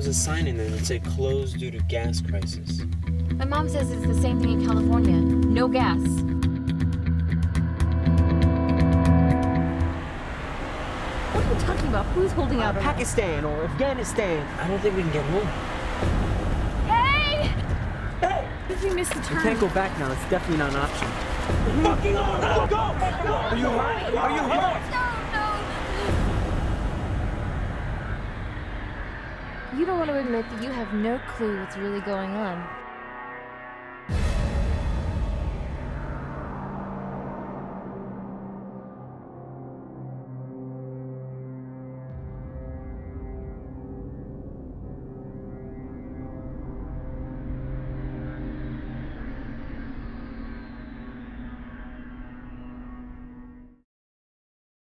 There's a sign in there that said closed due to gas crisis. My mom says it's the same thing in California. No gas. What are you talking about? Who's holding out? on us? Pakistan or Afghanistan. I don't think we can get home. Hey! Hey! Did you miss the turn? We turn? can't go back now. It's definitely not an option. Fucking on! Go! Go! Are you hurt? Are you hurt? You don't want to admit that you have no clue what's really going on.